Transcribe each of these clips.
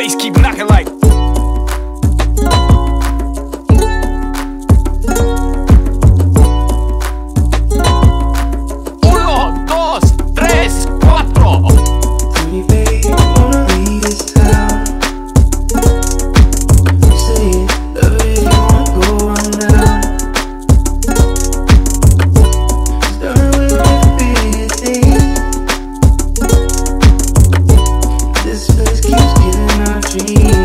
bass keep knocking like dream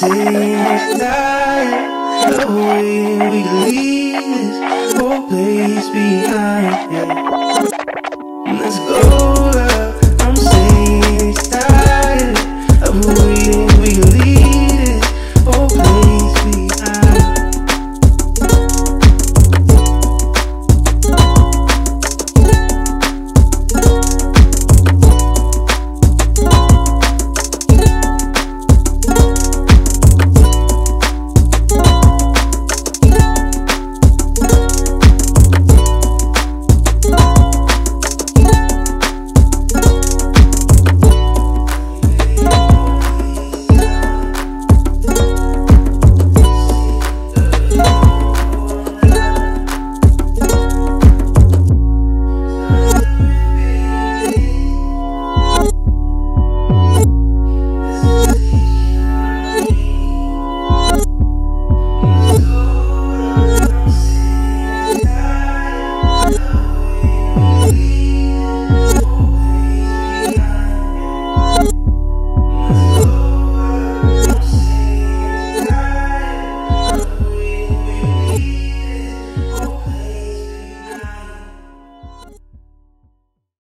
Tonight, the way we leave this whole place behind. Yeah.